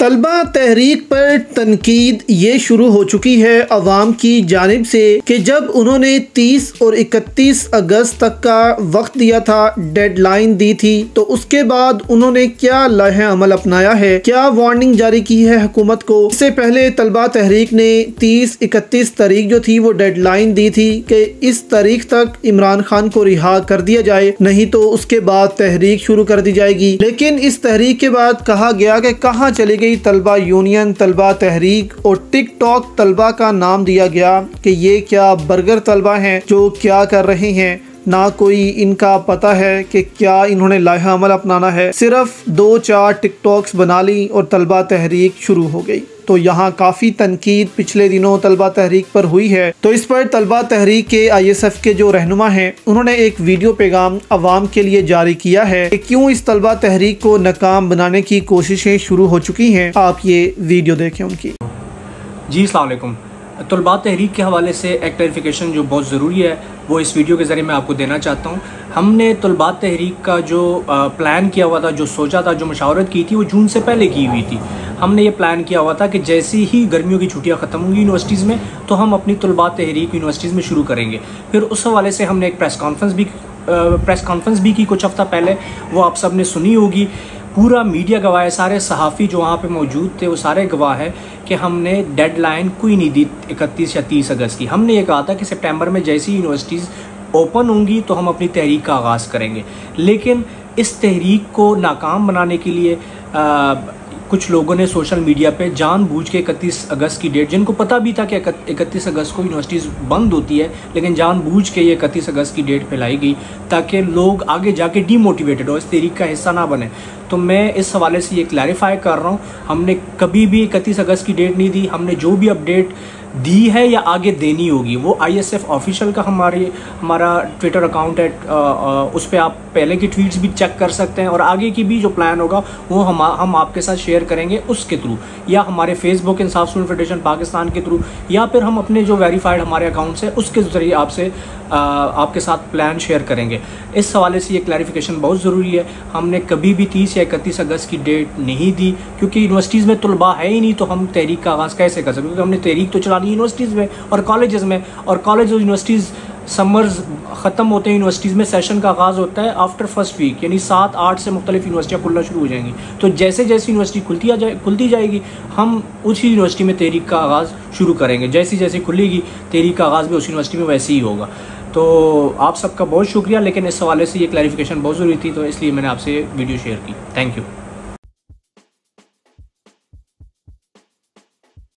तलबा तहरीक पर तनकीद ये शुरू हो चुकी है अवाम की जानब से कि जब उन्होंने 30 और 31 अगस्त तक का वक्त दिया था, डेडलाइन दी थी तो उसके बाद उन्होंने क्या लह अमल अपनाया है, क्या वार्निंग जारी की है हुकूमत को? इससे पहले तलबा तहरीक ने 30 31 तारीख जो थी, वो डेडलाइन दी थी कि इस तारीख तक इमरान खान को रिहा कर दिया जाए, नहीं तो उसके बाद तहरीक शुरू कर दी जाएगी। लेकिन इस तहरीक के बाद कहा गया कि कहाँ चली गई तलबा यूनियन, तलबा तहरीक और टिक टॉक तलबा का नाम दिया गया कि ये क्या बर्गर तलबा हैं जो क्या कर रहे हैं। ना कोई इनका पता है कि क्या इन्होंने लाहा अमल अपनाना है। सिर्फ़ दो चार टिकटॉक्स बना ली और तलबा तहरीक शुरू हो गई। तो यहाँ काफ़ी तनकीद पिछले दिनों तलबा तहरीक पर हुई है। तो इस पर तलबा तहरीक के आई एस एफ़ के जो रहनुमा हैं, उन्होंने एक वीडियो पैगाम अवाम के लिए जारी किया है कि क्यों इस तलबा तहरीक को नाकाम बनाने की कोशिशें शुरू हो चुकी हैं। आप ये वीडियो देखें उनकी। जी अलैक्म तलबा तहरीक के हवाले से एक क्लैरिफिकेशन जो बहुत ज़रूरी है, वो इस वीडियो के ज़रिए मैं आपको देना चाहता हूँ। हमने तलबा तहरीक का जो प्लान किया हुआ था, जो सोचा था, जो मशावरत की थी, वो जून से पहले की हुई थी। हमने ये प्लान किया हुआ था कि जैसे ही गर्मियों की छुट्टियाँ ख़त्म होंगी यूनिवर्सिटीज़ में तो हम अपनी तलबा तहरीक यूनिवर्सिटीज़ में शुरू करेंगे। फिर उस हवाले से हमने एक प्रेस कॉन्फ्रेंस भी प्रेस कॉन्फ्रेंस भी की कुछ हफ़्ता पहले, वो आप सबने सुनी होगी। पूरा मीडिया गवाह है सारे सहाफ़ी जो वहाँ पे मौजूद थे वो सारे गवाह हैं कि हमने डेडलाइन कोई नहीं दी इकतीस या तीस अगस्त की। हमने ये कहा था कि सितंबर में जैसी यूनिवर्सिटीज़ ओपन होंगी तो हम अपनी तहरीक का आगाज़ करेंगे। लेकिन इस तहरीक को नाकाम बनाने के लिए आ, कुछ लोगों ने सोशल मीडिया पे जानबूझ के इकतीस अगस्त की डेट जिनको पता भी था कि इकतीस अगस्त को यूनिवर्सिटीज़ बंद होती है लेकिन जानबूझ के ये इकतीस अगस्त की डेट फैलाई गई ताकि लोग आगे जाके डीमोटिवेटेड हो इस तहरीक का हिस्सा ना बने। तो मैं इस हवाले से ये क्लैरिफाई कर रहा हूँ, हमने कभी भी इकतीस अगस्त की डेट नहीं दी, हमने जो भी अपडेट दी है या आगे देनी होगी, वो आईएसएफ ऑफिशियल का हमारी, हमारा ट्विटर अकाउंट है उस पर आप पहले की ट्वीट्स भी चेक कर सकते हैं और आगे की भी जो प्लान होगा, वो हम हम आपके साथ शेयर करेंगे उसके थ्रू या हमारे Facebook Insaf student federation Pakistan के थ्रू या फिर हम अपने जो वेरीफाइड हमारे अकाउंट्स हैं, उसके ज़रिए आपसे आपके साथ प्लान शेयर करेंगे। इस हवाले से ये क्लैरिफिकेशन बहुत ज़रूरी है, हमने कभी भी तीस या इकतीस अगस्त की डेट नहीं दी, क्योंकि यूनिवर्सिटीज़ में तलबा है ही नहीं तो हम तहरीक का आगाज़ कैसे कर सकते क्योंकि हमने तहरीक तो चलानी यूनिवर्सिटीज़ में और कॉलेज़ में। और कॉलेज और यूनिवर्सिटीज़ समर्स ख़त्म होते हैं यूनिवर्सिटीज़ में सेशन का आगाज़ होता है आफ्टर फ़र्स्ट वीक यानी सात, आठ से मुख्तलिफ़ यूनिवर्सिटियाँ खुलना शुरू हो जाएँगी। तो जैसे जैसे यूनिवर्सिटी खुलती आ जाए, खुलती जाएगी, हम उसी यूनिवर्सिटी में तहरीक का आगाज़ शुरू करेंगे। जैसी जैसी खुलेगी, तहरीक का आगाज़ भी उस यूनिवर्सिटी में वैसे ही होगा। तो आप सबका बहुत शुक्रिया, लेकिन इस हवाले से ये क्लैरिफिकेशन बहुत ज़रूरी थी तो इसलिए मैंने आपसे वीडियो शेयर की। Thank you